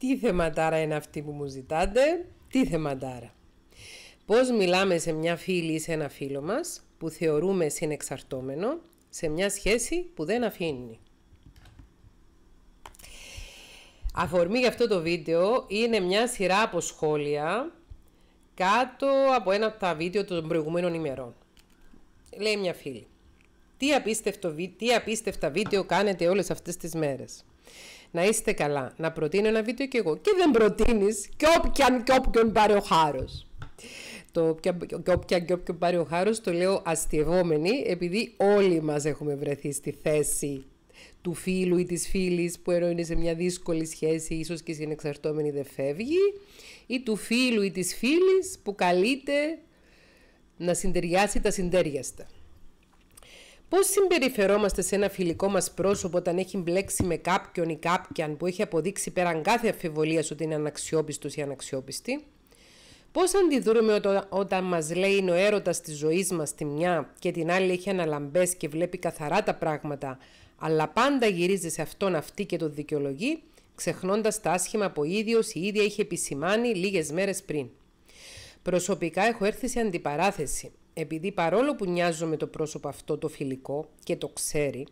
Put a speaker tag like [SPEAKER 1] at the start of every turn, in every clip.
[SPEAKER 1] Τι θεματάρα είναι αυτή που μου ζητάτε, τι θεματάρα; Πώς μιλάμε σε μια φίλη ή σε ένα φίλο μας που θεωρούμε συνεξαρτώμενο σε μια σχέση που δεν αφήνει; Αφορμή για αυτό το βίντεο είναι μια σειρά από σχόλια κάτω από ένα από τα βίντεο των προηγούμενων ημερών. Λέει μια φίλη. Τι, απίστευτο, τι απίστευτα βίντεο κάνετε όλες αυτές τις μέρες; Να είστε καλά. Να προτείνω ένα βίντεο κι εγώ. Και δεν προτείνεις και όποιαν και όποιον πάρει ο χάρος. Το και όποια και όποιον πάρει ο χάρος το λέω αστευόμενοι επειδή όλοι μας έχουμε βρεθεί στη θέση του φίλου ή της φίλης που ενώ είναι σε μια δύσκολη σχέση ίσως και συνεξαρτώμενη δεν φεύγει ή του φίλου ή της φίλης που καλείται να συντεριάσει τα συντέριαστα. Πώς συμπεριφερόμαστε σε ένα φιλικό μας πρόσωπο όταν έχει μπλέξει με κάποιον ή κάποιαν που έχει αποδείξει πέραν κάθε αφιβολίας ότι είναι αναξιόπιστος ή αναξιόπιστη; Πώς αντιδρούμε όταν, όταν μας λέει είναι ο έρωτας της ζωής μας τη μια και την άλλη έχει αναλαμπές και βλέπει καθαρά τα πράγματα αλλά πάντα γυρίζει σε αυτόν αυτή και το δικαιολογεί ξεχνώντας τα άσχημα που ο ίδιος η ίδια είχε επισημάνει λίγες μέρες πριν; Προσωπικά έχω έρθει σε αντιπαράθεση επειδή παρόλο που νοιάζω το πρόσωπο αυτό το φιλικό και το ξέρει,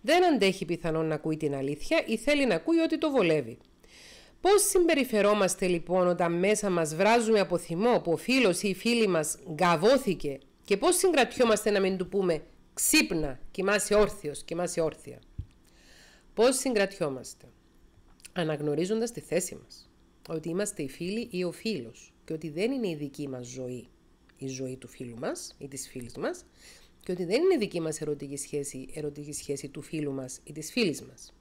[SPEAKER 1] δεν αντέχει πιθανόν να ακούει την αλήθεια ή θέλει να ακούει ότι το βολεύει. Πώς συμπεριφερόμαστε λοιπόν όταν μέσα μας βράζουμε από θυμό που ο φίλος ή η φίλη μας γκαβώθηκε και πώς συγκρατιόμαστε να μην του πούμε ξύπνα, κοιμάσαι όρθιος, κοιμάσαι όρθια. Πώς συγκρατιόμαστε; Αναγνωρίζοντας τη θέση μας, ότι είμαστε οι φίλοι ή ο φίλος και ότι δεν είναι η δική μας ζωή η ζωή του φίλου μας ή της φίλης μας και ότι δεν είναι δική μας ερωτική σχέση, ερωτική σχέση του φίλου μας ή της φίλης μας.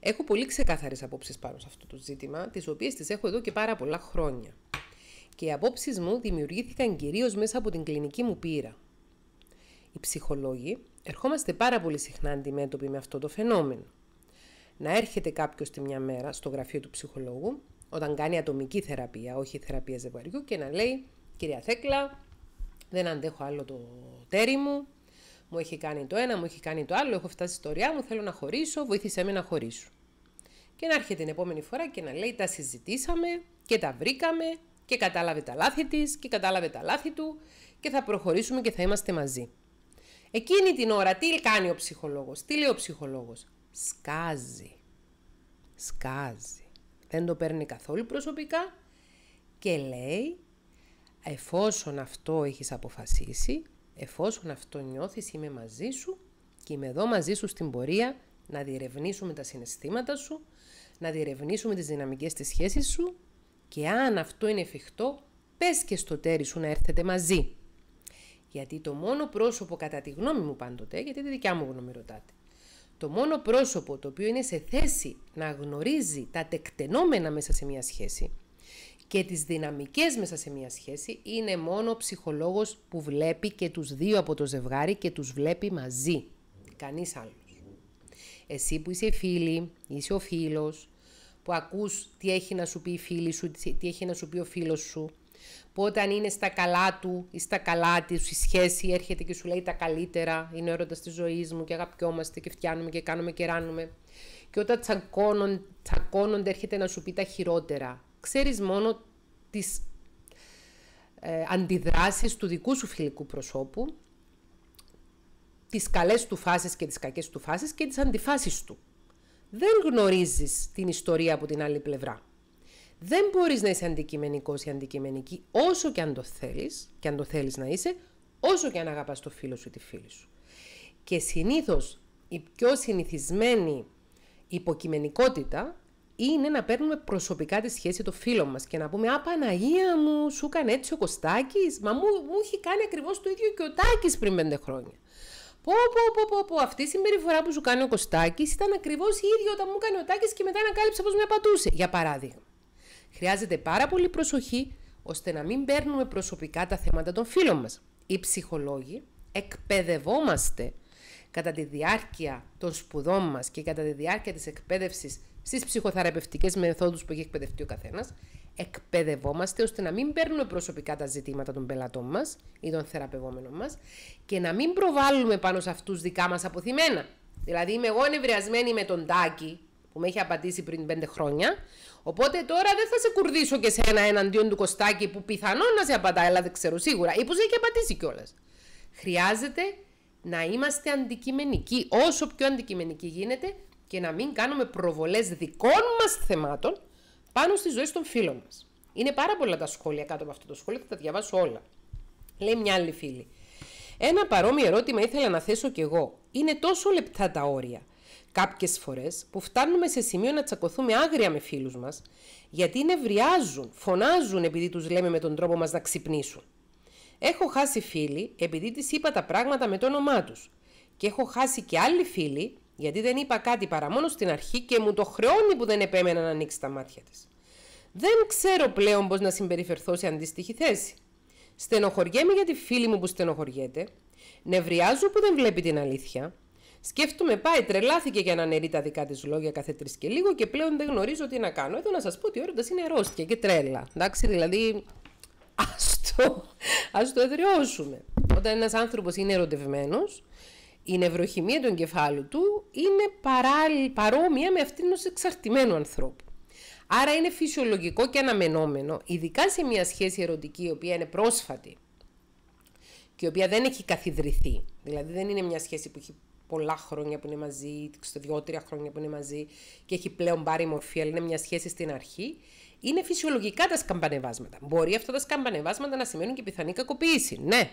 [SPEAKER 1] Έχω πολύ ξεκάθαρες απόψεις πάνω σε αυτό το ζήτημα, τις οποίες τις έχω εδώ και πάρα πολλά χρόνια. Και οι απόψεις μου δημιουργήθηκαν κυρίως μέσα από την κλινική μου πείρα. Οι ψυχολόγοι ερχόμαστε πάρα πολύ συχνά αντιμέτωποι με αυτό το φαινόμενο. Να έρχεται κάποιος τη μια μέρα στο γραφείο του ψυχολόγου, όταν κάνει ατομική θεραπεία, όχι θεραπεία ζευγαριού, και να λέει Κυρία Θέκλα, δεν αντέχω άλλο το τέρι μου, μου έχει κάνει το ένα, μου έχει κάνει το άλλο, έχω φτάσει στη ιστορία μου, θέλω να χωρίσω, βοήθησέ με να χωρίσω. Και να έρχεται την επόμενη φορά και να λέει τα συζητήσαμε και τα βρήκαμε και κατάλαβε τα λάθη της και κατάλαβε τα λάθη του και θα προχωρήσουμε και θα είμαστε μαζί. Εκείνη την ώρα τι κάνει ο ψυχολόγος, τι λέει ο ψυχολόγος; Σκάζει. Σκάζει. Δεν το παίρνει καθόλου προσωπικά και λέει εφόσον αυτό έχεις αποφασίσει, εφόσον αυτό νιώθεις είμαι μαζί σου και είμαι εδώ μαζί σου στην πορεία να διερευνήσουμε τα συναισθήματα σου, να διερευνήσουμε τις δυναμικές της σχέσης σου και αν αυτό είναι εφικτό, πες και στο τέρι σου να έρθετε μαζί. Γιατί το μόνο πρόσωπο, κατά τη γνώμη μου πάντοτε, γιατί τη δικιά μου γνώμη ρωτάτε, το μόνο πρόσωπο το οποίο είναι σε θέση να γνωρίζει τα τεκτενόμενα μέσα σε μια σχέση, και τις δυναμικές μέσα σε μια σχέση είναι μόνο ο ψυχολόγος που βλέπει και τους δύο από το ζευγάρι και τους βλέπει μαζί. Κανείς άλλος. Εσύ που είσαι φίλη, είσαι ο φίλος, που ακούς τι έχει να σου πει η φίλη σου, τι έχει να σου πει ο φίλος σου, που όταν είναι στα καλά του ή στα καλά της η σχέση έρχεται και σου λέει τα καλύτερα, είναι ο έρωτας της ζωής μου και αγαπιόμαστε και φτιάνουμε και κάνουμε και ράνουμε. Και όταν τσακώνονται έρχεται να σου πει τα χειρότερα ξέρεις μόνο τις ε, αντιδράσεις του δικού σου φιλικού προσώπου, τις καλές του φάσεις και τις κακές του φάσεις και τις αντιφάσεις του. Δεν γνωρίζεις την ιστορία από την άλλη πλευρά. Δεν μπορείς να είσαι αντικειμενικός ή αντικειμενική όσο και αν το θέλεις, και αν το θέλεις να είσαι, όσο και αν αγαπάς το φίλο σου ή τη φίλη σου. Και συνήθως η πιο συνηθισμένη υποκειμενικότητα είναι να παίρνουμε προσωπικά τη σχέση των φίλων μας και να πούμε Α, Παναγία μου, σου έκανε έτσι ο Κωστάκης. Μα μου, μου έχει κάνει ακριβώς το ίδιο και ο Τάκης πριν πέντε χρόνια. Πω, πω, πω, πω, πω, αυτή η συμπεριφορά που σου κάνει ο Κωστάκης ήταν ακριβώς η ίδια όταν μου έκανε ο Τάκης και μετά ανακάλυψε πώ με απατούσε. Για παράδειγμα. Χρειάζεται πάρα πολύ προσοχή ώστε να μην παίρνουμε προσωπικά τα θέματα των φίλων μας. Οι ψυχολόγοι εκπαιδευόμαστε κατά τη διάρκεια των σπουδών μας και κατά τη διάρκεια της εκπαίδευσης στις ψυχοθεραπευτικές μεθόδους που έχει εκπαιδευτεί ο καθένας, εκπαιδευόμαστε ώστε να μην παίρνουμε προσωπικά τα ζητήματα των πελατών μας ή των θεραπευόμενων μας και να μην προβάλλουμε πάνω σε αυτούς δικά μας αποθυμένα. Δηλαδή είμαι εγώ ενευριασμένη με τον Τάκη που που με έχει απαντήσει πριν πέντε χρόνια. Οπότε τώρα δεν θα σε κουρδίσω και σε ένα εναντίον του Κωστάκη που πιθανόν να σε απαντάει, αλλά δεν ξέρω σίγουρα. Ή που σε έχει απαντήσει κιόλας. Χρειάζεται να είμαστε αντικειμενικοί, όσο πιο αντικειμενικοί γίνεται και να μην κάνουμε προβολές δικών μας θεμάτων πάνω στις ζωές των φίλων μας. Είναι πάρα πολλά τα σχόλια κάτω από αυτό το σχόλιο, θα τα διαβάσω όλα. Λέει μια άλλη φίλη. Ένα παρόμοιο ερώτημα ήθελα να θέσω κι εγώ. Είναι τόσο λεπτά τα όρια. Κάποιες φορές που φτάνουμε σε σημείο να τσακωθούμε άγρια με φίλους μας, γιατί νευριάζουν, φωνάζουν επειδή τους λέμε με τον τρόπο μας να ξυπνήσουν. Έχω χάσει φίλοι επειδή της είπα τα πράγματα με το όνομά τους. Και έχω χάσει και άλλοι φίλοι γιατί δεν είπα κάτι παρά μόνο στην αρχή και μου το χρεώνει που δεν επέμενα να ανοίξει τα μάτια της. Δεν ξέρω πλέον πώς να συμπεριφερθώ σε αντίστοιχη θέση. Στενοχωριέμαι για τη φίλη μου που στενοχωριέται. Νευριάζω που δεν βλέπει την αλήθεια. Σκέφτομαι, πάει, τρελάθηκε για να αναιρεί τα δικά της λόγια κάθε τρεις και λίγο και πλέον δεν γνωρίζω τι να κάνω. Εδώ να σας πω ότι ο έρωτα είναι αρρώστια και τρέλα. Εντάξει, δηλαδή ας το, ας το εδραιώσουμε. Όταν ένας άνθρωπος είναι ερωτευμένος, η νευροχημία του εγκεφάλου του είναι παρόμοια με αυτήν ενός εξαρτημένου ανθρώπου. Άρα είναι φυσιολογικό και αναμενόμενο, ειδικά σε μια σχέση ερωτική η οποία είναι πρόσφατη και η οποία δεν έχει καθιδρυθεί. Δηλαδή δεν είναι μια σχέση που έχει πολλά χρόνια που είναι μαζί, στο δύο-τρία χρόνια που είναι μαζί και έχει πλέον πάρει μορφή, αλλά είναι μια σχέση στην αρχή είναι φυσιολογικά τα σκαμπανεβάσματα. Μπορεί αυτά τα σκαμπανεβάσματα να σημαίνουν και πιθανή κακοποίηση. Ναι.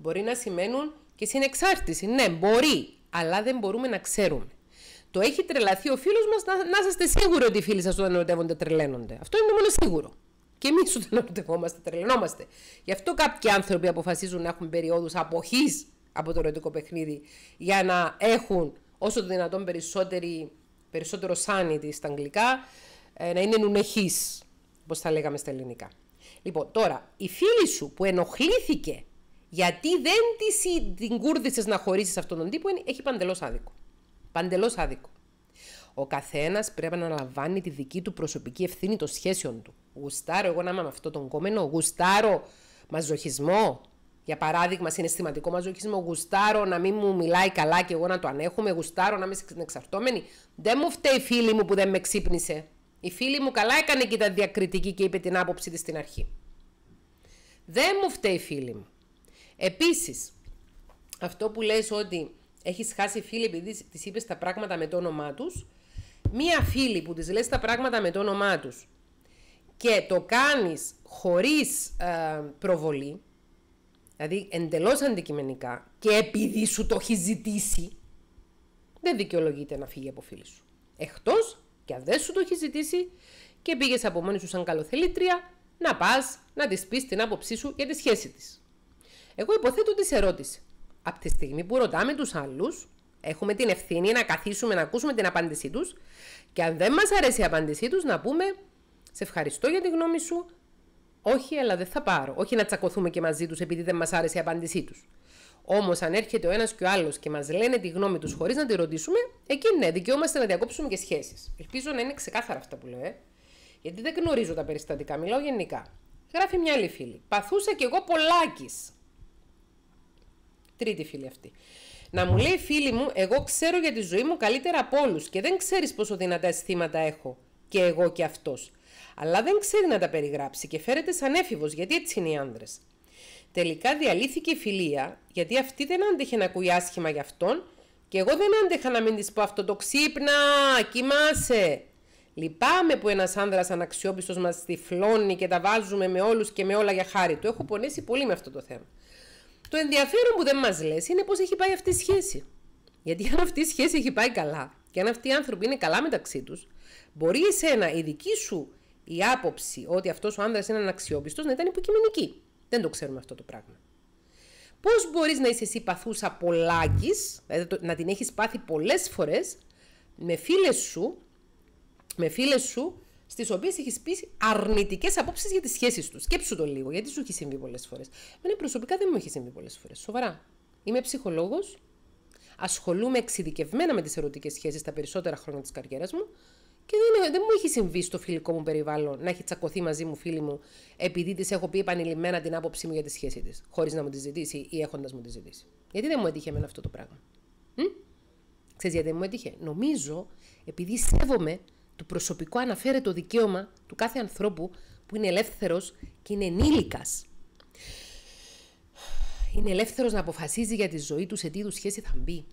[SPEAKER 1] Μπορεί να σημαίνουν και συνεξάρτηση. Ναι, μπορεί. Αλλά δεν μπορούμε να ξέρουμε. Το έχει τρελαθεί ο φίλος μας να, να είστε σίγουροι ότι οι φίλοι σας όταν ερωτεύονται τρελαίνονται. Αυτό είναι μόνο σίγουρο. Και εμείς όταν ερωτευόμαστε τρελαινόμαστε. Γι' αυτό κάποιοι άνθρωποι αποφασίζουν να έχουν περιόδους αποχής από το ερωτικό παιχνίδι για να έχουν όσο το δυνατόν περισσότερο sanity στα αγγλικά ε, να είναι νουνεχής, όπως θα λέγαμε στα ελληνικά. Λοιπόν, τώρα, η φίλη σου που ενοχλήθηκε γιατί δεν της, την κούρδισες να χωρίσεις αυτόν τον τύπο, έχει παντελώς άδικο. Παντελώς άδικο. Ο καθένας πρέπει να αναλαμβάνει τη δική του προσωπική ευθύνη των σχέσεων του. Γουστάρω εγώ να είμαι με αυτόν τον κόμενο, γουστάρω μαζοχισμό, για παράδειγμα, συναισθηματικό μαζοχισμό, γουστάρω να μην μου μιλάει καλά και εγώ να το ανέχομαι, γουστάρω να είμαι εξαρτώμενη. Δεν μου φταίει η φίλη μου που δεν με ξύπνησε. Η φίλη μου καλά έκανε και τα διακριτική και είπε την άποψη της στην αρχή. Δεν μου φταίει η φίλη μου. Επίσης, αυτό που λες ότι έχεις χάσει φίλη επειδή της είπες τα πράγματα με το όνομά τους, μία φίλη που της λες τα πράγματα με το όνομά τους και το κάνεις χωρίς ε, προβολή, δηλαδή εντελώς αντικειμενικά και επειδή σου το έχει ζητήσει, δεν δικαιολογείται να φύγει από φίλη σου. Εκτός και αν δεν σου το έχει ζητήσει και πήγες από μόνη σου σαν καλοθελήτρια, να πας να της πεις την άποψή σου για τη σχέση της. Εγώ υποθέτω ότι σε ρώτησε. Από τη στιγμή που ρωτάμε τους άλλους, έχουμε την ευθύνη να καθίσουμε να ακούσουμε την απάντησή τους και αν δεν μας αρέσει η απάντησή τους, να πούμε Σε ευχαριστώ για τη γνώμη σου. Όχι, αλλά δεν θα πάρω. Όχι να τσακωθούμε και μαζί τους επειδή δεν μας άρεσε η απάντησή τους. Όμως, αν έρχεται ο ένας και ο άλλος και μας λένε τη γνώμη τους χωρίς να τη ρωτήσουμε, εκεί ναι, δικαιούμαστε να διακόψουμε και σχέσεις. Ελπίζω να είναι ξεκάθαρα αυτά που λέω, ε. Γιατί δεν γνωρίζω τα περιστατικά, μιλάω γενικά. Γράφει μια άλλη φίλη. Παθούσα κι εγώ πολλάκις. Τρίτη φίλη αυτή. Να μου λέει φίλη μου, εγώ ξέρω για τη ζωή μου καλύτερα από όλους και δεν ξέρεις πόσο δυνατά αισθήματα έχω. Και εγώ και αυτός. Αλλά δεν ξέρει να τα περιγράψει και φέρεται σαν έφηβος, γιατί έτσι είναι οι άντρε. Τελικά διαλύθηκε η φιλία, γιατί αυτή δεν άντεχε να ακούει άσχημα για αυτόν και εγώ δεν άντεχα να μην της πω αυτό το ξύπνα, κοιμάσαι. Λυπάμαι που ένας άνδρας αναξιόπιστος μας τυφλώνει και τα βάζουμε με όλους και με όλα για χάρη του. Έχω πονέσει πολύ με αυτό το θέμα. Το ενδιαφέρον που δεν μας λες είναι πώς έχει πάει αυτή η σχέση. Γιατί αν αυτή η σχέση έχει πάει καλά και αν αυτοί οι άνθρωποι είναι καλά μεταξύ τους, μπορεί εσένα η δική σου η άποψη ότι αυτός ο άνδρας είναι αναξιόπιστο να ήταν υποκειμενική. Δεν το ξέρουμε αυτό το πράγμα. Πώς μπορείς να είσαι εσύ παθούσα πολλάκι, δηλαδή να την έχεις πάθει πολλές φορές με φίλες σου, με φίλες σου, στις οποίες έχεις πει αρνητικές απόψεις για τις σχέσεις τους. Σκέψου το λίγο, γιατί σου έχει συμβεί πολλές φορές. Εμένα προσωπικά δεν μου έχει συμβεί πολλές φορές. Σοβαρά. Είμαι ψυχολόγος, ασχολούμαι εξειδικευμένα με τις ερωτικές σχέσεις τα περισσότερα χρόνια της καριέρας μου και δεν, δεν μου έχει συμβεί στο φιλικό μου περιβάλλον να έχει τσακωθεί μαζί μου φίλη μου επειδή της έχω πει επανειλημμένα την άποψή μου για τη σχέση της, χωρίς να μου τη ζητήσει ή έχοντας μου τη ζητήσει. Γιατί δεν μου έτυχε με αυτό το πράγμα. Ξέρεις γιατί δεν μου έτυχε; Νομίζω επειδή σέβομαι το προσωπικό αναφέρεται το δικαίωμα του κάθε ανθρώπου που είναι ελεύθερος και είναι ενήλικας. Είναι ελεύθερος να αποφασίζει για τη ζωή του σε τι του σχέση θα μπει.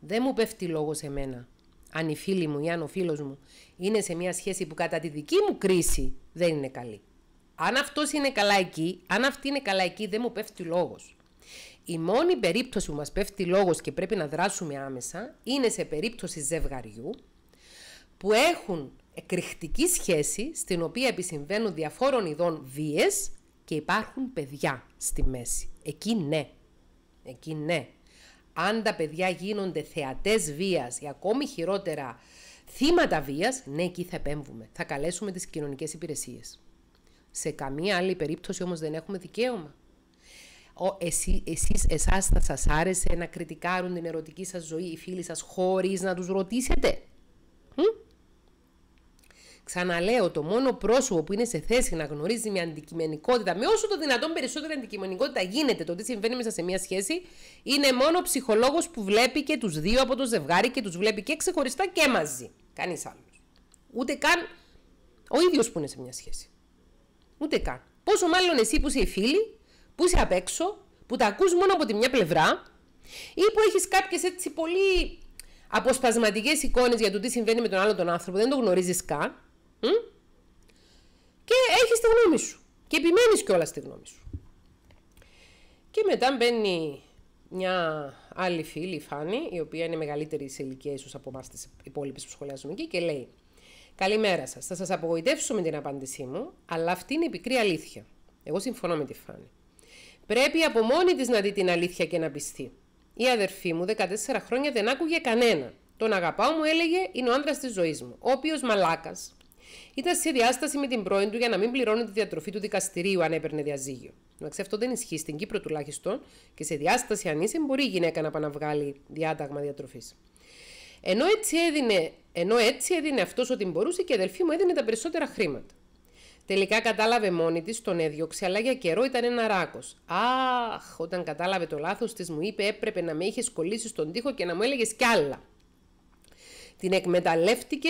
[SPEAKER 1] Δεν μου πέφτει λόγο σε μένα. Αν η φίλη μου ή αν ο φίλος μου είναι σε μια σχέση που κατά τη δική μου κρίση δεν είναι καλή. Αν αυτός είναι καλά εκεί, αν αυτή είναι καλά εκεί, δεν μου πέφτει λόγος. Η μόνη περίπτωση που μας πέφτει λόγος και πρέπει να δράσουμε άμεσα είναι σε περίπτωση ζευγαριού που έχουν εκρηκτική σχέση στην οποία επισυμβαίνουν διαφόρων ειδών βίες και υπάρχουν παιδιά στη μέση. Εκεί ναι. Εκεί ναι. Αν τα παιδιά γίνονται θεατές βίας ή ακόμη χειρότερα θύματα βίας, ναι, εκεί θα επέμβουμε. Θα καλέσουμε τις κοινωνικές υπηρεσίες. Σε καμία άλλη περίπτωση όμως δεν έχουμε δικαίωμα. Ο, εσύ, εσείς, εσάς θα σας άρεσε να κριτικάρουν την ερωτική σας ζωή οι φίλοι σας χωρίς να τους ρωτήσετε; Ξαναλέω, το μόνο πρόσωπο που είναι σε θέση να γνωρίζει μια αντικειμενικότητα, με όσο το δυνατόν περισσότερη αντικειμενικότητα γίνεται το τι συμβαίνει μέσα σε μια σχέση, είναι μόνο ο ψυχολόγος που βλέπει και τους δύο από το ζευγάρι και τους βλέπει και ξεχωριστά και μαζί. Κανείς άλλος. Ούτε καν ο ίδιος που είναι σε μια σχέση. Ούτε καν. Πόσο μάλλον εσύ που είσαι φίλη, που είσαι απ' έξω, που τα ακούς μόνο από τη μια πλευρά ή που έχεις κάποιες έτσι πολύ αποσπασματικές εικόνες για το τι συμβαίνει με τον άλλο τον άνθρωπο, δεν το γνωρίζεις καν και έχεις τη γνώμη σου και επιμένεις κιόλας στη γνώμη σου. Και μετά μπαίνει μια άλλη φίλη, η Φάνη, η οποία είναι μεγαλύτερη σε ηλικία ίσως από εμάς τις υπόλοιπες που σχολιάζουμε εκεί και λέει Καλημέρα σας, θα σας απογοητεύσω με την απάντησή μου, αλλά αυτή είναι η πικρή αλήθεια. Εγώ συμφωνώ με τη Φάνη. Πρέπει από μόνη της να δει την αλήθεια και να πιστεί. Η αδερφή μου 14 χρόνια δεν άκουγε κανένα. Τον αγαπάω μου έλεγε είναι ο άντρας της ζωής μου, ο οποίος μαλάκας. Ήταν σε διάσταση με την πρώην του για να μην πληρώνει τη διατροφή του δικαστηρίου αν έπαιρνε διαζύγιο. Εντάξει, αυτό δεν ισχύει στην Κύπρο τουλάχιστον και σε διάσταση αν είσαι μπορεί η γυναίκα να παναβγάλει διάταγμα διατροφής. Ενώ έτσι έδινε, ενώ έτσι έδινε αυτός ό,τι μπορούσε και η αδελφή μου έδινε τα περισσότερα χρήματα. Τελικά κατάλαβε μόνη της, τον έδιωξε, αλλά για καιρό ήταν ένα ράκος. Αχ, όταν κατάλαβε το λάθος της, μου είπε έπρεπε να με είχες κολλήσει στον τοίχο και να μου έλεγες κι άλλα. Την εκμεταλλεύτηκε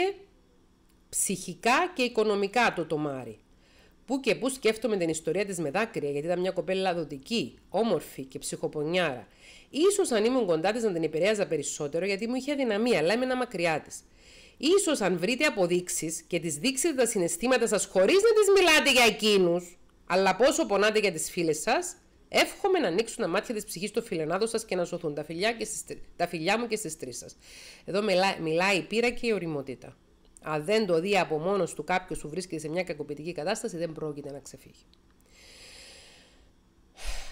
[SPEAKER 1] ψυχικά και οικονομικά το τομάρι. Πού και πού σκέφτομαι την ιστορία της με δάκρυα, γιατί ήταν μια κοπέλα δοτική, όμορφη και ψυχοπονιάρα. σω αν ήμουν κοντά της να την επηρέαζα περισσότερο, γιατί μου είχε αδυναμία, αλλά έμενα μακριά της. Ίσως αν βρείτε αποδείξεις και τις δείξετε τα συναισθήματα σας χωρίς να τις μιλάτε για εκείνους, αλλά πόσο πονάτε για τις φίλες σας, εύχομαι να ανοίξουν τα μάτια της ψυχής στο φιλενάδο σας και να σωθούν τα φιλιά, και στις, τα φιλιά μου και στις τρεις σας. Εδώ μιλά, μιλάει η πείρα και η οριμότητα. Αν δεν το δει από μόνος του κάποιος που βρίσκεται σε μια κακοποιητική κατάσταση, δεν πρόκειται να ξεφύγει.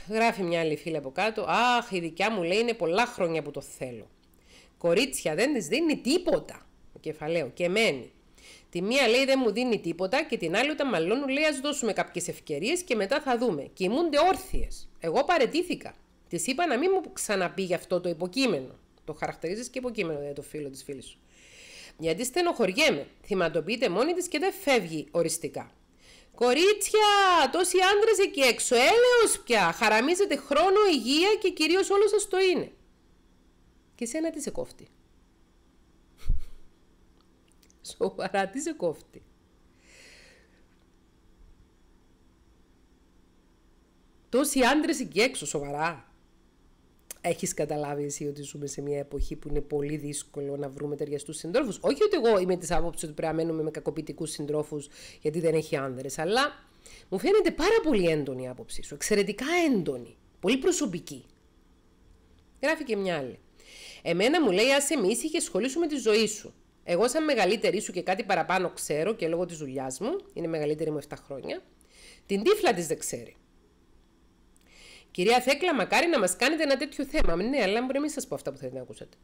[SPEAKER 1] Γράφει μια άλλη φίλη από κάτω. Αχ, η δικιά μου λέει είναι πολλά χρόνια που το θέλω. Κορίτσια δεν της δίνει τίποτα κεφαλαίο και μένει. Τη μία λέει δεν μου δίνει τίποτα και την άλλη όταν μαλώνουν λέει ας δώσουμε κάποιες ευκαιρίες και μετά θα δούμε. Κοιμούνται όρθιες. Εγώ παρετήθηκα. Της είπα να μην μου ξαναπεί γι' αυτό το υποκείμενο. Το χαρακτηρίζεις και υποκείμενο, δηλαδή το φίλο της φίλης σου. Γιατί στενοχωριέμαι. Θυματοποιείται μόνη της και δεν φεύγει οριστικά. Κορίτσια, τόσοι άντρες εκεί έξω, έλεος πια. Χαραμίζετε χρόνο, υγεία και κυρίως όλο σας το είναι. Και σένα τι σε κόφτει; Σοβαρά, τι σε κόφτει; Τόσοι άντρες εκεί έξω, σοβαρά. Έχεις καταλάβει εσύ ότι ζούμε σε μια εποχή που είναι πολύ δύσκολο να βρούμε ταιριαστούς συντρόφους; Όχι ότι εγώ είμαι της άποψης ότι πρέπει να μένουμε με κακοποιητικούς συντρόφους γιατί δεν έχει άνδρες, αλλά μου φαίνεται πάρα πολύ έντονη η άποψή σου. Εξαιρετικά έντονη. Πολύ προσωπική. Γράφει και μια άλλη. Εμένα μου λέει, άσε μη ήσυχε, σχολήσου με τη ζωή σου. Εγώ, σαν μεγαλύτερη σου και κάτι παραπάνω ξέρω και λόγω της δουλειάς μου, είναι μεγαλύτερη μου 7 χρόνια, την τύφλα της δεν ξέρει. Κυρία Θέκλα, μακάρι να μας κάνετε ένα τέτοιο θέμα. Ναι, αλλά μπορεί να μην σας πω αυτά που θέλετε να ακούσετε.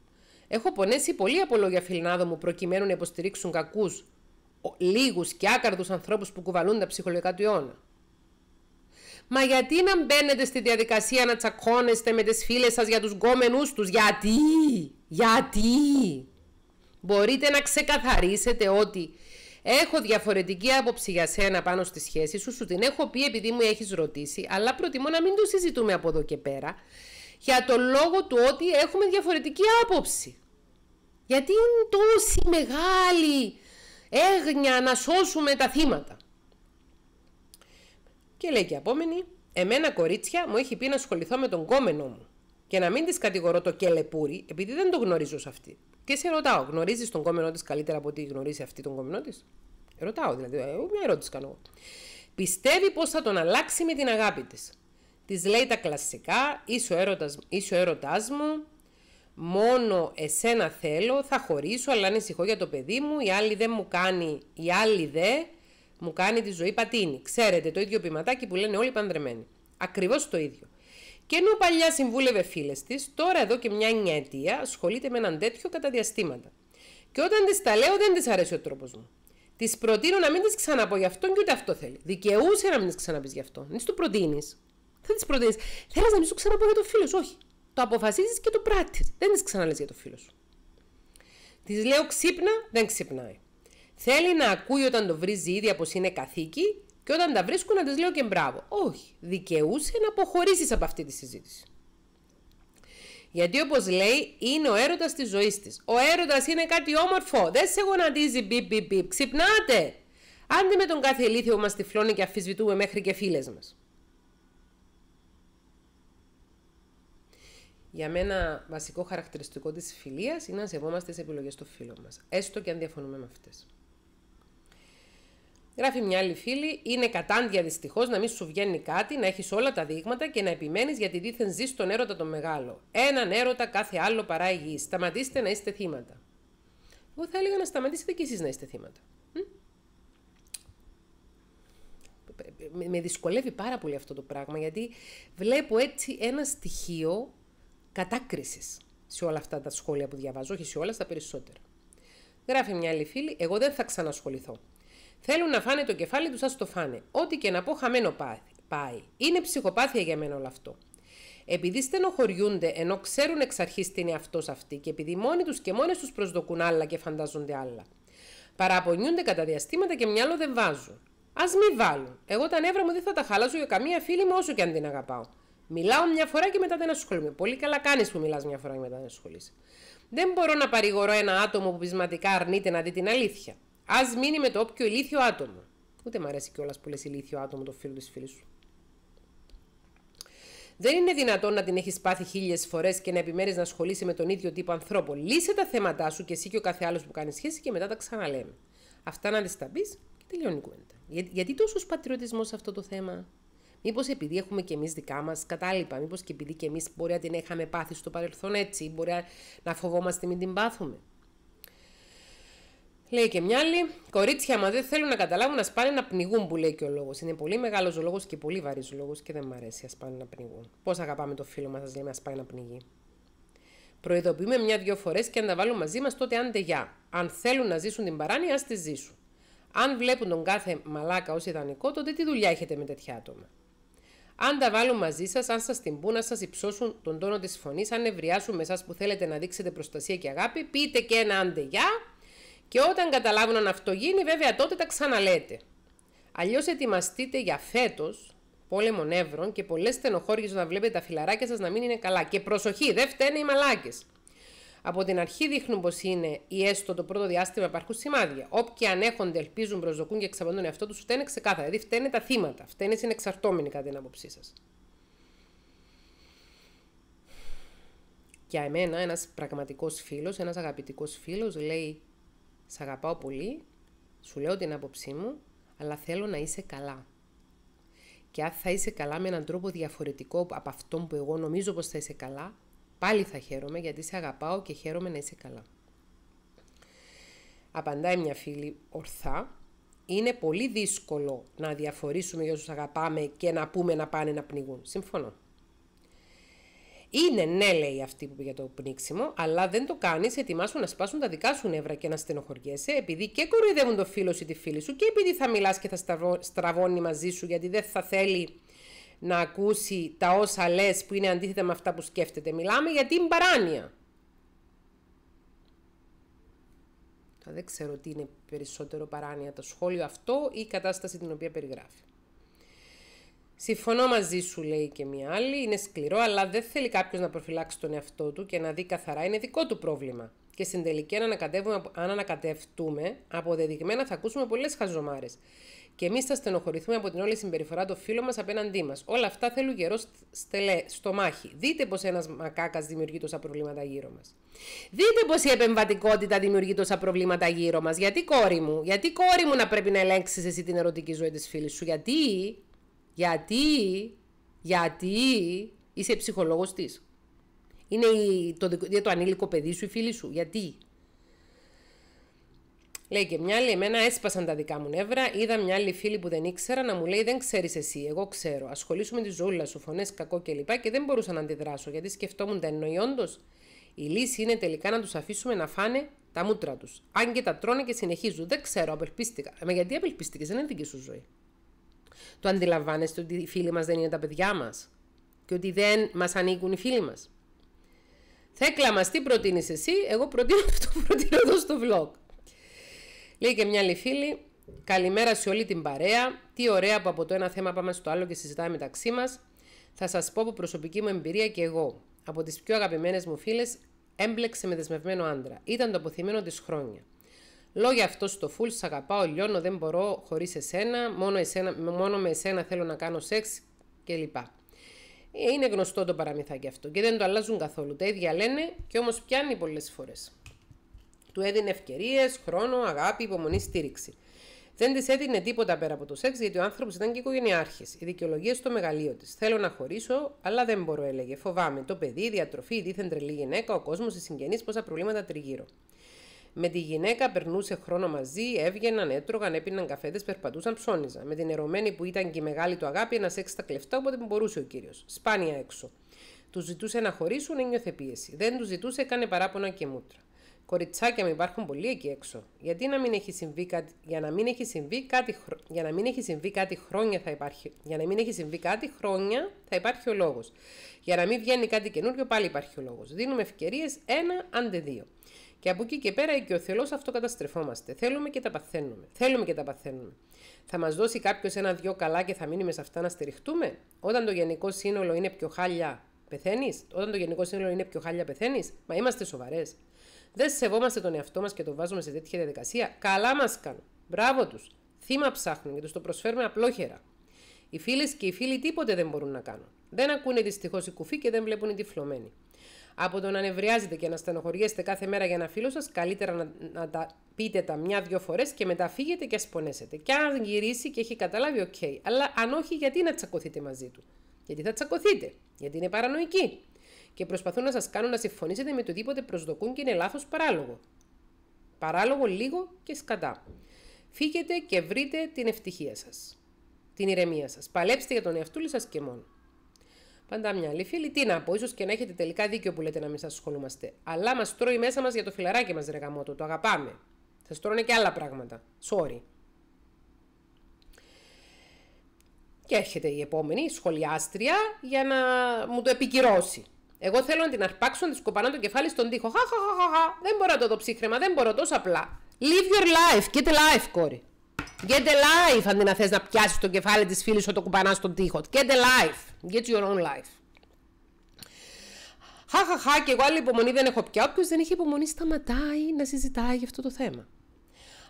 [SPEAKER 1] Έχω πονέσει πολύ από λόγια φιλνάδο μου προκειμένου να υποστηρίξουν κακούς, λίγους και άκαρδους ανθρώπους που κουβαλούν τα ψυχολογικά του αιώνα. Μα γιατί να μπαίνετε στη διαδικασία να τσακώνεστε με τις φίλες σας για τους γκόμενούς τους; Γιατί, γιατί; Μπορείτε να ξεκαθαρίσετε ότι έχω διαφορετική άποψη για σένα πάνω στη σχέση σου, σου την έχω πει επειδή μου έχεις ρωτήσει, αλλά προτιμώ να μην το συζητούμε από εδώ και πέρα, για το λόγο του ότι έχουμε διαφορετική άποψη. Γιατί είναι τόση μεγάλη έγνοια να σώσουμε τα θύματα. Και λέει και η επόμενη, εμένα κορίτσια μου έχει πει να ασχοληθώ με τον κόμενό μου και να μην της κατηγορώ το κελεπούρι, επειδή δεν το γνωρίζω σε αυτή. Και σε ρωτάω, γνωρίζεις τον κόμενό της καλύτερα από ότι γνωρίζει αυτή τον κόμενό της; Ρωτάω δηλαδή, ε, μια ερώτηση κάνω εγώ. Πιστεύει πώ θα τον αλλάξει με την αγάπη της; Της λέει τα κλασικά, είσαι ο έρωτας μου, μόνο εσένα θέλω, θα χωρίσω, αλλά ανησυχώ για το παιδί μου, η άλλη δεν μου κάνει, η άλλη δε μου κάνει τη ζωή πατίνη. Ξέρετε, το ίδιο ποιηματάκι που λένε όλοι παντρεμένοι. Ακριβώς το ίδιο. Και ενώ παλιά συμβούλευε φίλες της, τώρα εδώ και μια εννιά ασχολείται με έναν τέτοιο κατά διαστήματα. Και όταν της τα λέω, δεν της αρέσει ο τρόπος μου. Της προτείνω να μην της ξαναπώ γι' αυτό και ούτε αυτό θέλει. Δικαιούσε να μην της ξαναπείς γι' αυτό. Δεν του προτείνεις. Θα της προτείνεις. Θέλεις να μην σου ξαναπώ για το φίλο σου; Όχι. Το αποφασίζεις και το πράττεις. Δεν της ξαναλέ για το φίλο σου. Της λέω ξύπνα, δεν ξυπνάει. Θέλει να ακούει όταν το βρίζει ήδη πω είναι καθήκη και όταν τα βρίσκω να τη λέω και μπράβο. Όχι. Δικαιούσε να αποχωρήσεις από αυτή τη συζήτηση. Γιατί όπως λέει, είναι ο έρωτας της ζωής της. Ο έρωτας είναι κάτι όμορφο. Δεν σε γονατίζει μπιπ μπιπ μπιπ. Ξυπνάτε! Άντε με τον κάθε ηλίθιο που μας τυφλώνει και αφισβητούμε μέχρι και φίλες μας. Για μένα, βασικό χαρακτηριστικό της φιλίας είναι να σεβόμαστε τις επιλογές των φίλων μας. Έστω και αν διαφωνούμε με αυτές. Γράφει μια άλλη φίλη, είναι κατάντια δυστυχώς να μην σου βγαίνει κάτι, να έχεις όλα τα δείγματα και να επιμένεις γιατί δίθεν ζεις τον έρωτα τον μεγάλο. Έναν έρωτα κάθε άλλο παρά υγιής. Σταματήστε να είστε θύματα. Εγώ θα έλεγα να σταματήσετε κι εσείς να είστε θύματα. Με δυσκολεύει πάρα πολύ αυτό το πράγμα γιατί βλέπω έτσι ένα στοιχείο κατάκρισης σε όλα αυτά τα σχόλια που διαβάζω, όχι σε όλα, στα περισσότερα. Γράφει μια άλλη φίλη, εγώ δεν θα ξανασχοληθώ. Θέλουν να φάνε το κεφάλι τους, ας το φάνε. Ό,τι και να πω, χαμένο πάει. Είναι ψυχοπάθεια για μένα όλο αυτό. Επειδή στενοχωριούνται ενώ ξέρουν εξ αρχής τι είναι αυτός αυτοί και επειδή μόνοι τους και μόνες τους προσδοκούν άλλα και φαντάζονται άλλα. Παραπονιούνται κατά διαστήματα και μυαλό δεν βάζουν. Α μην βάλουν. Εγώ τα νεύρα μου δεν θα τα χαλάζω για καμία φίλη μου όσο και αν την αγαπάω. Μιλάω μια φορά και μετά δεν ασχολούμαι. Πολύ καλά κάνεις που μιλάς μια φορά και μετά δεν ασχολείσαι. Δεν μπορώ να παρηγορώ ένα άτομο που πεισματικά αρνείται να δει την αλήθεια. Α μείνει με το όποιο ηλίθιο άτομο. Ούτε μου αρέσει κιόλας που λες ηλίθιο άτομο το φίλο της φίλης σου. Δεν είναι δυνατόν να την έχεις πάθει χίλιες φορές και να επιμένει να ασχολείσαι με τον ίδιο τύπο ανθρώπο. Λύσε τα θέματα σου και εσύ και ο κάθε άλλος που κάνεις σχέση και μετά τα ξαναλέμε. Αυτά να τη τα πεις και τελειώνει η κουβέντα. Για, γιατί τόσο πατριωτισμός σε αυτό το θέμα; Μήπως επειδή έχουμε και εμείς δικά μας κατάλοιπα, μήπως και επειδή και εμείς μπορεί να την είχαμε πάθει στο παρελθόν έτσι, μπορεί να φοβόμαστε μην την πάθουμε; Λέει και μια άλλη, κορίτσια, μα δεν θέλουν να καταλάβουν να σπάνε να πνιγούν, που λέει και ο λόγος. Είναι πολύ μεγάλος ο λόγος και πολύ βαρύς ο λόγος και δεν μου αρέσει να σπάνε να πνιγούν. Πώς αγαπάμε το φίλο μας, σα λέμε, να σπάει να πνιγεί. Προειδοποιούμε μια-δυο φορές και αν τα βάλουν μαζί μας, τότε άντε γεια. Αν θέλουν να ζήσουν την παράνοια, ας τη ζήσουν. Αν βλέπουν τον κάθε μαλάκα ως ιδανικό, τότε τι δουλειά έχετε με τέτοια άτομα. Αν τα βάλουν μαζί σας, αν σας την πούν, να σας υψώσουν τον τόνο της φωνής, αν ευριάσουν με εσάς που θέλετε να δείξετε προστασία και αγάπη, πείτε και ένα άντε γεια και όταν καταλάβουν αν αυτό γίνει, βέβαια τότε τα ξαναλέτε. Αλλιώς ετοιμαστείτε για φέτος πόλεμο νεύρων και πολλές στενοχώριες να βλέπετε τα φιλαράκια σας να μην είναι καλά. Και προσοχή, δεν φταίνε οι μαλάκες. Από την αρχή δείχνουν πως είναι ή έστω το πρώτο διάστημα υπάρχουν σημάδια. Όποιοι ανέχονται, ελπίζουν, προσδοκούν και εξαπαντούν τον εαυτό τους, φταίνε ξεκάθαρα. Δηλαδή φταίνε τα θύματα. Φταίνε είναι εξαρτώμενοι κατά την άποψή σας. Για εμένα, ένας πραγματικός φίλος, ένας αγαπητικός φίλος λέει Σ' αγαπάω πολύ, σου λέω την άποψή μου, αλλά θέλω να είσαι καλά. Και αν θα είσαι καλά με έναν τρόπο διαφορετικό από αυτόν που εγώ νομίζω πως θα είσαι καλά, πάλι θα χαίρομαι γιατί σε αγαπάω και χαίρομαι να είσαι καλά. Απαντάει μια φίλη ορθά, είναι πολύ δύσκολο να διαφορήσουμε για όσους αγαπάμε και να πούμε να πάνε να πνιγούν. Συμφωνώ. Είναι ναι, λέει αυτή που πήγε το πνίξιμο, αλλά δεν το κάνεις, ετοιμάσου να σπάσουν τα δικά σου νεύρα και να στενοχωριέσαι, επειδή και κοροϊδεύουν το φίλο σου ή τη φίλη σου, και επειδή θα μιλάς και θα στραβώνει μαζί σου, γιατί δεν θα θέλει να ακούσει τα όσα λες που είναι αντίθετα με αυτά που σκέφτεται. Μιλάμε για την παράνοια. Δεν ξέρω τι είναι περισσότερο παράνοια, το σχόλιο αυτό ή η κατάσταση την οποία περιγράφει. Συμφωνώ μαζί σου, λέει και μια άλλη. Είναι σκληρό, αλλά δεν θέλει κάποιος να προφυλάξει τον εαυτό του και να δει καθαρά. Είναι δικό του πρόβλημα. Και στην τελική, αν, αν ανακατευτούμε, αποδεδειγμένα θα ακούσουμε πολλές χαζομάρες. Και εμείς θα στενοχωρηθούμε από την όλη συμπεριφορά των φίλων μας απέναντί μας. Όλα αυτά θέλουν καιρό στελέ, στο μάχη. Δείτε πω ένας μακάκας δημιουργεί τόσα προβλήματα γύρω μας. Δείτε πω η επεμβατικότητα δημιουργεί τόσα προβλήματα γύρω μας. Γιατί κόρη μου, γιατί κόρη μου να πρέπει να ελέγξεις εσύ την ερωτική ζωή της φίλης σου. Γιατί, γιατί, γιατί είσαι ψυχολόγος της. Είναι το, το ανήλικο παιδί σου η φίλη σου. Γιατί. Λέει και μια άλλη, εμένα έσπασαν τα δικά μου νεύρα. Είδα μια άλλη φίλη που δεν ήξερα να μου λέει: Δεν ξέρεις εσύ, εγώ ξέρω. Ασχολήσουμε τη ζούλα σου, φωνές, κακό κλπ. Και, και δεν μπορούσα να αντιδράσω γιατί σκεφτόμουν τα εννοεί όντως. Η λύση είναι τελικά να τους αφήσουμε να φάνε τα μούτρα τους. Αν και τα τρώνε και συνεχίζουν. Δεν ξέρω, απελπίστηκα. Μα γιατί απελπίστηκες, δεν είναι δική σου ζωή. Το αντιλαμβάνεστε ότι οι φίλοι μας δεν είναι τα παιδιά μας και ότι δεν μας ανήκουν οι φίλοι μας. Θέκλα μας, τι προτείνεις εσύ, εγώ προτείνω αυτό που προτείνω εδώ στο vlog. Λέει και μια άλλη φίλη, καλημέρα σε όλη την παρέα. Τι ωραία που από το ένα θέμα πάμε στο άλλο και συζητάμε μεταξύ μας. Θα σας πω από προσωπική μου εμπειρία και εγώ. Από τις πιο αγαπημένες μου φίλες, έμπλεξε με δεσμευμένο άντρα. Ήταν το αποθυμένο της χρόνια. Λόγια αυτός στο φουλ, σ' αγαπάω, λιώνω, δεν μπορώ χωρίς εσένα, μόνο, εσένα, μόνο με εσένα θέλω να κάνω σεξ κλπ. Είναι γνωστό το παραμυθάκι αυτό και δεν το αλλάζουν καθόλου. Τα ίδια λένε και όμως πιάνει πολλές φορές. Του έδινε ευκαιρίες, χρόνο, αγάπη, υπομονή, στήριξη. Δεν της έδινε τίποτα πέρα από το σεξ, γιατί ο άνθρωπος ήταν και οικογενειάρχης. Η δικαιολογία στο μεγαλείο της. Θέλω να χωρίσω, αλλά δεν μπορώ, έλεγε. Φοβάμαι. Το παιδί, η διατροφή, η δίθεν τρελή γυναίκα, ο κόσμος, οι συγγενείς, πόσα προβλήματα τριγύρω. Με τη γυναίκα περνούσε χρόνο μαζί, έβγαιναν, έτρωγαν, έπιναν καφέδες, περπατούσαν, ψώνιζαν. Με την ερωμένη που ήταν και η μεγάλη του αγάπη, ένας σεξ στα κλεφτά, όποτε μπορούσε ο κύριος. Σπάνια έξω. Τους ζητούσε να χωρίσουν, ένιωθε πίεση. Δεν τους ζητούσε, έκανε παράπονα και μούτρα. Κοριτσάκια μου υπάρχουν πολλοί εκεί έξω. Γιατί να μην έχει συμβεί κάτι, για να μην έχει συμβεί κάτι, για να μην έχει συμβεί κάτι χρόνια θα υπάρχει, για να μην έχει συμβεί κάτι χρόνια θα υπάρχει ο λόγος. Για να μην βγαίνει κάτι καινούριο πάλι υπάρχει ο λόγος. Δίνουμε ευκαιρίες ένα άντε δύο. Και από εκεί και πέρα και ο Θεός αυτό καταστρεφόμαστε. Θέλουμε και τα παθαίνουμε. Θέλουμε και τα παθαίνουμε. Θα μας δώσει κάποιος ένα-δυο καλά και θα μείνουμε σε αυτά να στηριχτούμε; Όταν το γενικό σύνολο είναι πιο χάλια, πεθαίνεις; Όταν το γενικό σύνολο είναι πιο χάλια, πεθαίνεις; Μα είμαστε σοβαρές. Δεν σεβόμαστε τον εαυτό μας και το βάζουμε σε τέτοια διαδικασία. Καλά μας κάνουν. Μπράβο τους. Θύμα ψάχνουν και τους το προσφέρουμε απλόχερα. Οι φίλες και οι φίλοι τίποτε δεν μπορούν να κάνουν. Δεν ακούνε δυστυχώς οι κουφοί και δεν βλέπουν οι τυφλωμένοι. Από το να νευριάζετε και να στενοχωριέστε κάθε μέρα για ένα φίλο σας, καλύτερα να, να τα πείτε τα μια-δυο φορές και μετά φύγετε και ας πονέσετε. Και αν γυρίσει και έχει καταλάβει, OK. Okay. Αλλά αν όχι, γιατί να τσακωθείτε μαζί του; Γιατί θα τσακωθείτε; Γιατί είναι παρανοϊκή και προσπαθούν να σας κάνουν να συμφωνήσετε με οτιδήποτε προσδοκούν και είναι λάθος παράλογο. Παράλογο λίγο και σκατά. Φύγετε και βρείτε την ευτυχία σας. Την ηρεμία σας. Παλέψτε για τον εαυτούλη σας και μόνο. Πάντα μια άλλη φίλη, τι να πω, ίσως και να έχετε τελικά δίκιο που λέτε να μην σας ασχολούμαστε. Αλλά μας τρώει μέσα μας για το φιλαράκι μας, ρεγαμότο. Το αγαπάμε. Σας τρώνε και άλλα πράγματα. Sorry. Και έρχεται η επόμενη σχολιάστρια για να μου το επικυρώσει. Εγώ θέλω να την αρπάξω, να της σκοπανώ το κεφάλι στον τοίχο. Χα, χα, χα, χα, Δεν μπορώ να το δω ψύχρεμα, δεν μπορώ τόσο απλά. Live your life, get a life, κόρη. Get a life, αν να θες να πιάσεις το κεφάλι της φίλης σου το κουπανάς στον τοίχο. Get a life. Get your own life. Χαχαχα, και εγώ άλλη υπομονή δεν έχω πια. Όποιος δεν έχει υπομονή σταματάει να συζητάει για αυτό το θέμα.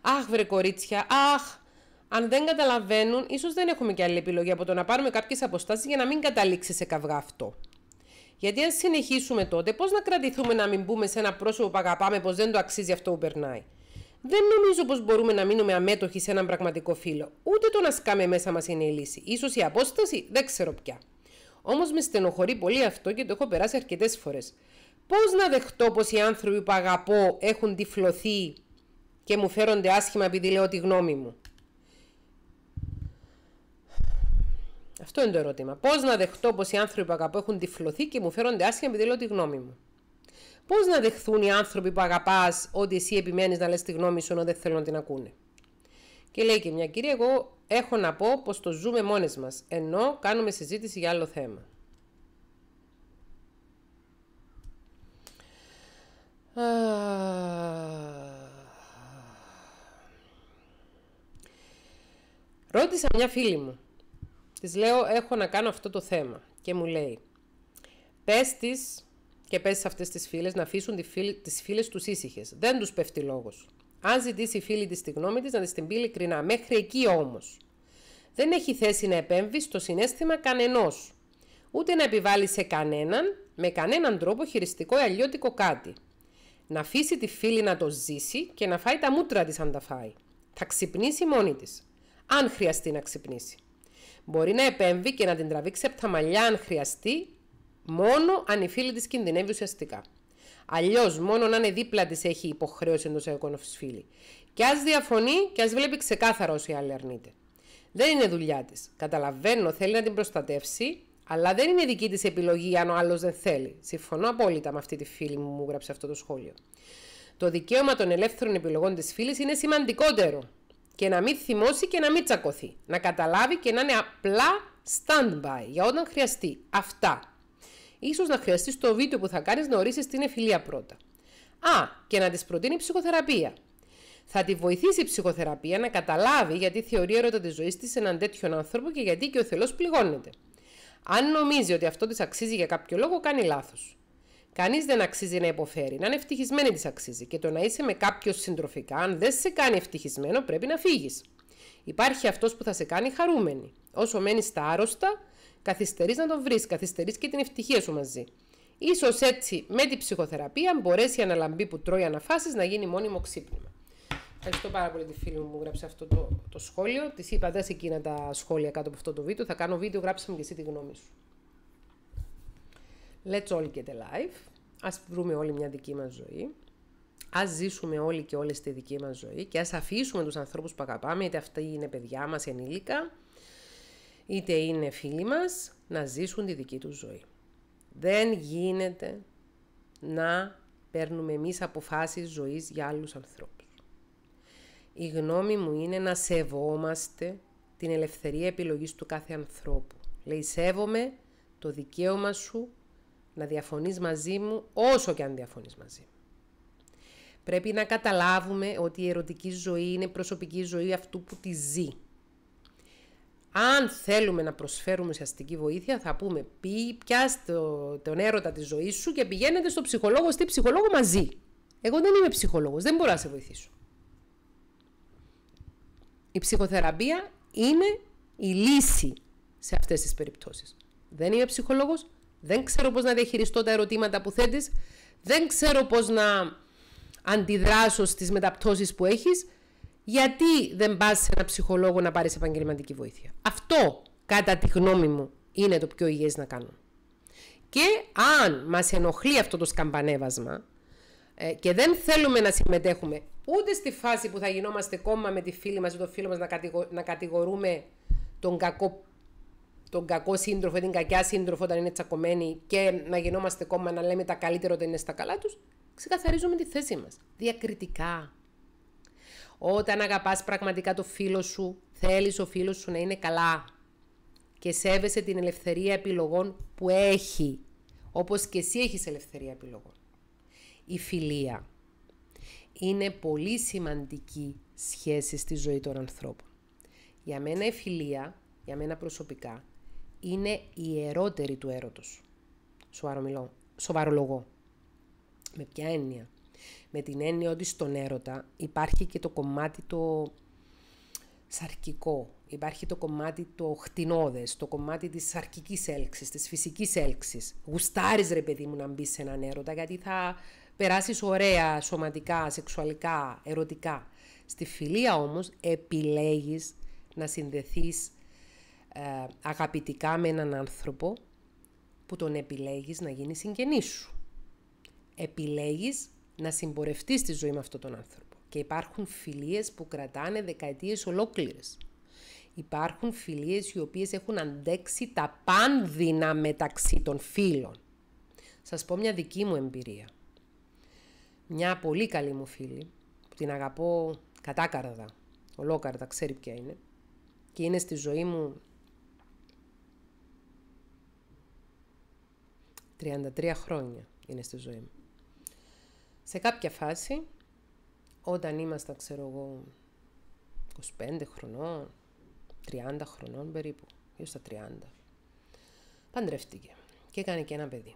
[SPEAKER 1] Αχ, βρε κορίτσια, αχ. Αν δεν καταλαβαίνουν, ίσως δεν έχουμε και άλλη επιλογή από το να πάρουμε κάποιες αποστάσεις για να μην καταλήξεις σε καυγά αυτό. Γιατί αν συνεχίσουμε τότε, πώς να κρατηθούμε να μην πούμε σε ένα πρόσωπο που αγαπάμε πως δεν το αξίζει αυτό που περνάει; Δεν νομίζω πως μπορούμε να μείνουμε αμέτωχοι σε έναν πραγματικό φίλο. Ούτε το να σκάμε μέσα μας είναι η λύση. σω η απόσταση, δεν ξέρω πια. Όμως μες στενοχωρεί πολύ αυτό και το έχω περάσει αρκετές φορές. Πώς να δεχτώ πως οι άνθρωποι που αγαπώ έχουν τυφλωθεί και μου φέρονται άσχημα επειδή λέω τη γνώμη μου; Αυτό είναι το ερώτημα. Πώς να δεχτώ πως οι άνθρωποι που αγαπώ έχουν τυφλωθεί και μου φέρονται άσχημα επειδή λέω τη γνώμη μου; Πώς να δεχθούν οι άνθρωποι που αγαπάς ότι εσύ επιμένεις να λες τη γνώμη σου ενώ δεν θέλουν να την ακούνε; Και λέει και μια κυρία, εγώ έχω να πω πως το ζούμε μόνες μας, ενώ κάνουμε συζήτηση για άλλο θέμα. Ρώτησα μια φίλη μου Της λέω: Έχω να κάνω αυτό το θέμα. Και μου λέει: Πες της, και πες σε αυτές τις φίλες να αφήσουν τι φίλε, τις φίλες τους ήσυχες. Δεν τους πέφτει λόγος. Αν ζητήσει η φίλη της τη γνώμη της, να της την πει ειλικρινά. Μέχρι εκεί όμως. Δεν έχει θέση να επέμβει στο συνέστημα κανενός. Ούτε να επιβάλλει σε κανέναν, με κανέναν τρόπο χειριστικό ή αλλιώτικο κάτι. Να αφήσει τη φίλη να το ζήσει και να φάει τα μούτρα της αν τα φάει. Θα ξυπνήσει μόνη της. Αν χρειαστεί να ξυπνήσει. Μπορεί να επέμβει και να την τραβήξει από τα μαλλιά αν χρειαστεί, μόνο αν η φίλη της κινδυνεύει ουσιαστικά. Αλλιώς, μόνο αν είναι δίπλα της έχει υποχρέωση εντός εικόνοφ φίλη. Και ας διαφωνεί και ας βλέπει ξεκάθαρα όσοι άλλοι αρνείται. Δεν είναι δουλειά της. Καταλαβαίνω, θέλει να την προστατεύσει, αλλά δεν είναι δική της επιλογή αν ο άλλος δεν θέλει. Συμφωνώ απόλυτα με αυτή τη φίλη μου που μου γράψε αυτό το σχόλιο. Το δικαίωμα των ελεύθερων επιλογών της φίλης είναι σημαντικότερο. Και να μην θυμώσει και να μην τσακωθεί. Να καταλάβει και να είναι απλά stand-by για όταν χρειαστεί. Αυτά ίσως να χρειαστείς το βίντεο που θα κάνεις να ορίσεις την εφηλία πρώτα. Α, και να της προτείνει ψυχοθεραπεία. Θα τη βοηθήσει η ψυχοθεραπεία να καταλάβει γιατί θεωρεί έρωτα της ζωής της έναν τέτοιον άνθρωπο και γιατί και ο Θεός πληγώνεται. Αν νομίζει ότι αυτό της αξίζει για κάποιο λόγο, κάνει λάθος. Κανείς δεν αξίζει να υποφέρει. Να είναι ευτυχισμένη της αξίζει. Και το να είσαι με κάποιο συντροφικά, αν δεν σε κάνει ευτυχισμένο, πρέπει να φύγεις. Υπάρχει αυτός που θα σε κάνει χαρούμενη. Όσο μένεις στα άρρωστα, Καθυστερείς να τον βρεις, καθυστερείς και την ευτυχία σου μαζί. Ίσως έτσι με την ψυχοθεραπεία μπορέσει η αναλαμπή που τρώει αναφάσεις να γίνει μόνιμο ξύπνημα. Ευχαριστώ πάρα πολύ τη φίλη μου που γράψε αυτό το, το σχόλιο. Της είπα δεν σε εκείνα τα σχόλια κάτω από αυτό το βίντεο. Θα κάνω βίντεο, γράψε μου και εσύ τη γνώμη σου. Let's all get alive. Α βρούμε όλοι μια δική μας ζωή. Α ζήσουμε όλοι και όλες τη δική μας ζωή και ας αφήσουμε τους ανθρώπους που αγαπάμε, είτε αυτοί είναι παιδιά μας ενήλικα, είτε είναι φίλοι μας, να ζήσουν τη δική τους ζωή. Δεν γίνεται να παίρνουμε εμείς αποφάσεις ζωής για άλλους ανθρώπους. Η γνώμη μου είναι να σεβόμαστε την ελευθερία επιλογής του κάθε ανθρώπου. Λέει, σέβομαι το δικαίωμα σου να διαφωνείς μαζί μου όσο και αν διαφωνείς μαζί μου. Πρέπει να καταλάβουμε ότι η ερωτική ζωή είναι προσωπική ζωή αυτού που τη ζει. Αν θέλουμε να προσφέρουμε ουσιαστική βοήθεια, θα πούμε πει, πιάστε τον έρωτα της ζωής σου και πηγαίνετε στο ψυχολόγο, στη ψυχολόγο μαζί. Εγώ δεν είμαι ψυχολόγος, δεν μπορώ να σε βοηθήσω. Η ψυχοθεραπεία είναι η λύση σε αυτές τις περιπτώσεις. Δεν είμαι ψυχολόγος, δεν ξέρω πώς να διαχειριστώ τα ερωτήματα που θέτεις, δεν ξέρω πώς να αντιδράσω στις μεταπτώσεις που έχεις, γιατί δεν πας σε ένα ψυχολόγο να πάρεις επαγγελματική βοήθεια; Αυτό, κατά τη γνώμη μου, είναι το πιο υγιές να κάνω. Και αν μας ενοχλεί αυτό το σκαμπανέβασμα ε, και δεν θέλουμε να συμμετέχουμε ούτε στη φάση που θα γινόμαστε κόμμα με τη φίλη μας ή το φίλο μας να, να κατηγορούμε τον κακό, τον κακό σύντροφο ή την κακιά σύντροφο όταν είναι τσακωμένοι και να γινόμαστε κόμμα να λέμε τα καλύτερα όταν είναι στα καλά τους, ξεκαθαρίζουμε τη θέση μας. Διακριτικά. Όταν αγαπάς πραγματικά το φίλο σου, θέλεις ο φίλος σου να είναι καλά και σέβεσαι την ελευθερία επιλογών που έχει, όπως και εσύ έχεις ελευθερία επιλογών. Η φιλία είναι πολύ σημαντική σχέση στη ζωή των ανθρώπων. Για μένα η φιλία, για μένα προσωπικά, είναι η ιερότερη του έρωτος. Σοβαρολογώ. Με ποια έννοια; Με την έννοια ότι στον έρωτα υπάρχει και το κομμάτι το σαρκικό, υπάρχει το κομμάτι το χτινόδες, το κομμάτι της σαρκικής έλξης, της φυσικής έλξης. Γουστάρεις ρε παιδί μου να μπεις σε έναν έρωτα γιατί θα περάσεις ωραία σωματικά, σεξουαλικά, ερωτικά. Στη φιλία όμως επιλέγεις να συνδεθείς ε, αγαπητικά με έναν άνθρωπο που τον επιλέγεις να γίνεις συγγενής σου. Επιλέγεις να συμπορευτεί τη ζωή με αυτόν τον άνθρωπο. Και υπάρχουν φιλίες που κρατάνε δεκαετίες ολόκληρες. Υπάρχουν φιλίες οι οποίες έχουν αντέξει τα πάνδυνα μεταξύ των φίλων. Σας πω μια δική μου εμπειρία. Μια πολύ καλή μου φίλη, που την αγαπώ κατάκαρδα, ολόκαρδα, ξέρει ποια είναι, και είναι στη ζωή μου 33 χρόνια είναι στη ζωή μου. Σε κάποια φάση, όταν ήμασταν, ξέρω εγώ, 25 χρονών, 30 χρονών περίπου, γύρω στα 30, παντρεύτηκε και έκανε και ένα παιδί.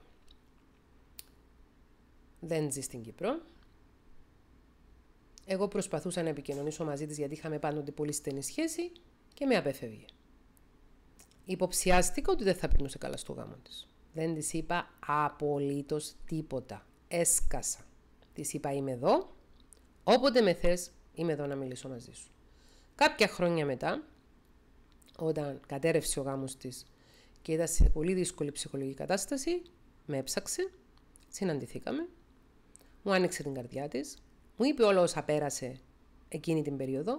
[SPEAKER 1] δεν ζει στην Κύπρο. Εγώ προσπαθούσα να επικοινωνήσω μαζί της γιατί είχαμε πάντοτε πολύ στενή σχέση και με απέφευγε. Υποψιάστηκα ότι δεν θα περνούσε καλά στο γάμο της. Δεν της είπα απολύτως τίποτα. Έσκασα. Της είπα είμαι εδώ, όποτε με θες είμαι εδώ να μιλήσω μαζί σου. Κάποια χρόνια μετά, όταν κατέρευσε ο γάμος της και ήταν σε πολύ δύσκολη ψυχολογική κατάσταση, με έψαξε, συναντηθήκαμε, μου άνοιξε την καρδιά της, μου είπε όλα όσα πέρασε εκείνη την περίοδο,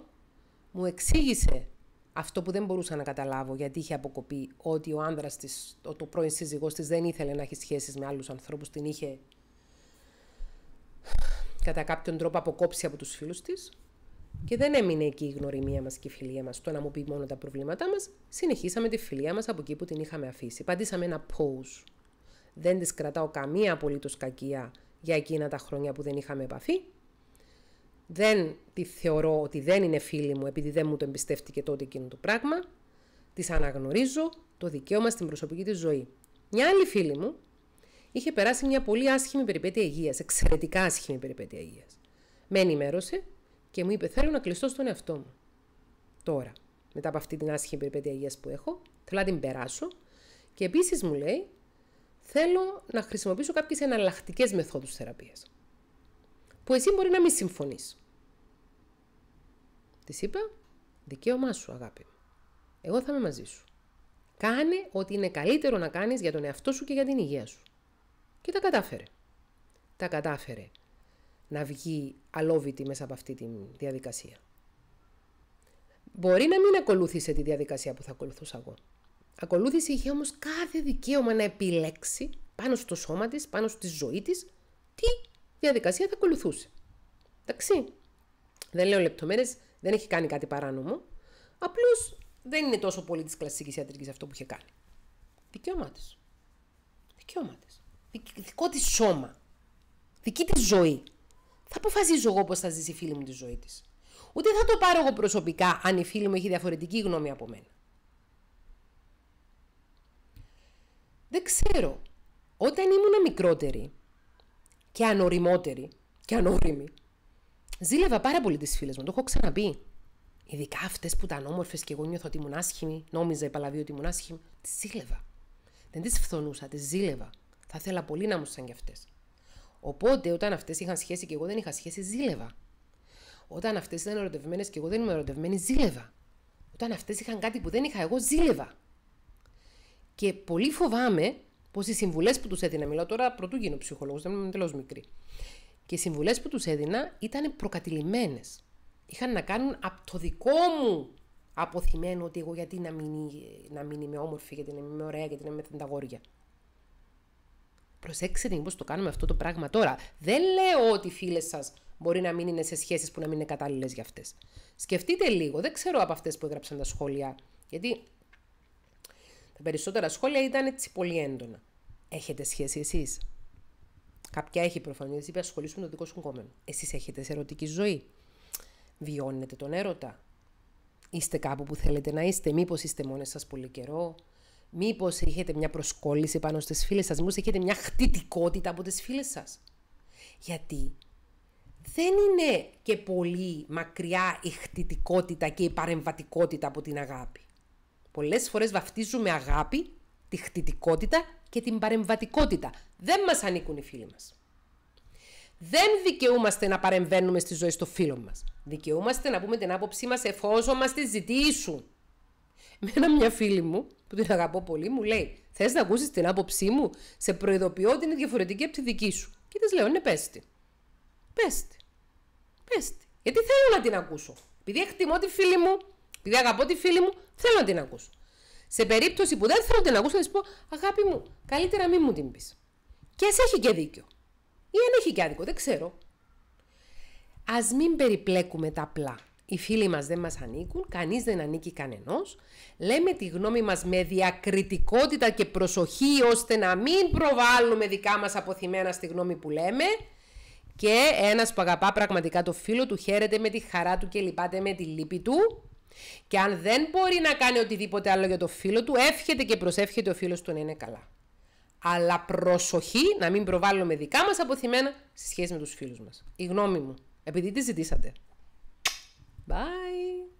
[SPEAKER 1] μου εξήγησε αυτό που δεν μπορούσα να καταλάβω γιατί είχε αποκοπεί ότι ο άνδρας της, το, το πρώην σύζυγός της δεν ήθελε να έχει σχέσεις με άλλους ανθρώπους, την είχε κατά κάποιον τρόπο αποκόψει από τους φίλους της και δεν έμεινε εκεί η γνωριμία μας και η φιλία μας, το να μου πει μόνο τα προβλήματά μας, συνεχίσαμε τη φιλία μας από εκεί που την είχαμε αφήσει. Πατήσαμε ένα pause. Δεν της κρατάω καμία απολύτως κακία για εκείνα τα χρόνια που δεν είχαμε επαφή. Δεν τη θεωρώ ότι δεν είναι φίλη μου επειδή δεν μου το εμπιστεύτηκε τότε εκείνο το πράγμα. Της αναγνωρίζω το δικαίωμα στην προσωπική της ζωή. Μια άλλη φίλη μου είχε περάσει μια πολύ άσχημη περιπέτεια υγείας, εξαιρετικά άσχημη περιπέτεια υγείας. Με ενημέρωσε και μου είπε: Θέλω να κλειστώ στον εαυτό μου. Τώρα, μετά από αυτή την άσχημη περιπέτεια υγείας που έχω, θέλω να την περάσω και επίσης μου λέει: Θέλω να χρησιμοποιήσω κάποιες εναλλακτικές μεθόδους θεραπείας. Που εσύ μπορεί να μην συμφωνείς. Της είπα: Δικαίωμά σου, αγάπη μου. Εγώ θα είμαι μαζί σου. Κάνε ό,τι είναι καλύτερο να κάνεις για τον εαυτό σου και για την υγεία σου. Και τα κατάφερε. Τα κατάφερε να βγει αλόβητη μέσα από αυτή τη διαδικασία. Μπορεί να μην ακολούθησε τη διαδικασία που θα ακολουθούσα εγώ. Ακολούθησε είχε όμως κάθε δικαίωμα να επιλέξει πάνω στο σώμα της, πάνω στη ζωή της, τι διαδικασία θα ακολουθούσε. Εντάξει. Δεν λέω λεπτομέρειες, δεν έχει κάνει κάτι παράνομο. Απλώς δεν είναι τόσο πολύ της κλασικής ιατρικής αυτό που είχε κάνει. Δικαίωμά της. Δικαίωμά της. Δικό της σώμα. Δική της ζωή. Θα αποφασίζω εγώ πώς θα ζήσει η φίλη μου τη ζωή της. Ούτε θα το πάρω εγώ προσωπικά αν η φίλη μου έχει διαφορετική γνώμη από μένα. Δεν ξέρω. Όταν ήμουν μικρότερη και ανοριμότερη και ανώριμη, ζήλευα πάρα πολύ τις φίλες μου, το έχω ξαναπεί. Ειδικά αυτές που ήταν όμορφες και εγώ νιώθω ότι ήμουν άσχημη, νόμιζα η Παλαβή ότι ήμουν άσχημη, τις ζήλευα. Δεν τις φθονούσα, τις ζήλευα. Θα ήθελα πολύ να ήμουν σαν κι αυτές. Οπότε όταν αυτές είχαν σχέση και εγώ δεν είχα σχέση, ζήλευα. Όταν αυτές ήταν ερωτευμένες και εγώ δεν ήμουν ερωτευμένη, ζήλευα. Όταν αυτές είχαν κάτι που δεν είχα εγώ, ζήλευα. Και πολύ φοβάμαι πως οι συμβουλές που τους έδινα, μιλάω τώρα πρωτού γίνω ψυχολόγος, δεν είμαι τελώ μικρή. Και οι συμβουλές που τους έδινα ήταν προκατηλημένες είχαν να κάνουν από το δικό μου αποθυμένο ότι εγώ γιατί να μην, να μην είμαι όμορφη, γιατί να μην είμαι ωραία, γιατί να είμαι με τα γόρια. Προσέξτε μήπως το κάνουμε αυτό το πράγμα τώρα. Δεν λέω ότι οι φίλες σας μπορεί να μην είναι σε σχέσεις που να μην είναι κατάλληλες για αυτές. Σκεφτείτε λίγο, δεν ξέρω από αυτές που έγραψαν τα σχόλια, γιατί τα περισσότερα σχόλια ήταν έτσι πολύ έντονα. Έχετε σχέση εσείς; Κάποια έχει προφανώς, είπε ασχολήσουν με το δικό σου κόμμα. Εσείς έχετε σε ερωτική ζωή; Βιώνετε τον έρωτα; Είστε κάπου που θέλετε να είστε; Μήπως είστε μόνες σας πολύ καιρό; Μήπως έχετε μια προσκόλληση πάνω στις φίλες σας; Μήπως έχετε μια χτιτικότητα από τις φίλες σας; Γιατί δεν είναι και πολύ μακριά η χτιτικότητα και η παρεμβατικότητα από την αγάπη. Πολλές φορές βαφτίζουμε αγάπη τη χτιτικότητα και την παρεμβατικότητα. Δεν μας ανήκουν οι φίλοι μας. Δεν δικαιούμαστε να παρεμβαίνουμε στη ζωή στο φίλο μας. Δικαιούμαστε να πούμε την άποψή μας εφόσον μας τη ζητήσουν. Μένα μια φίλη μου, που την αγαπώ πολύ, μου λέει: Θες να ακούσεις την άποψή μου, σε προειδοποιώ ότι είναι διαφορετική από τη δική σου. Και της λέω: Ναι, πες τη. Πες τη. Πες τη. Γιατί θέλω να την ακούσω. Επειδή εκτιμώ τη φίλη μου, επειδή αγαπώ τη φίλη μου, θέλω να την ακούσω. Σε περίπτωση που δεν θέλω να την ακούσω, να της πω: Αγάπη μου, καλύτερα μην μου την πεις. Και ας έχει και δίκιο. Ή αν έχει και άδικο, δεν ξέρω. Α μην περιπλέκουμε τα απλά. Οι φίλοι μας δεν μας ανήκουν, κανείς δεν ανήκει κανενός. Λέμε τη γνώμη μας με διακριτικότητα και προσοχή, ώστε να μην προβάλλουμε δικά μας αποθυμένα στη γνώμη που λέμε. Και ένας που αγαπά πραγματικά το φίλο του, χαίρεται με τη χαρά του και λυπάται με τη λύπη του. Και αν δεν μπορεί να κάνει οτιδήποτε άλλο για το φίλο του, εύχεται και προσεύχεται ο φίλος του να είναι καλά. Αλλά προσοχή να μην προβάλλουμε δικά μας αποθυμένα σε σχέση με τους φίλους μας. Η γνώμη μου, επειδή τη ζητήσατε. Bye!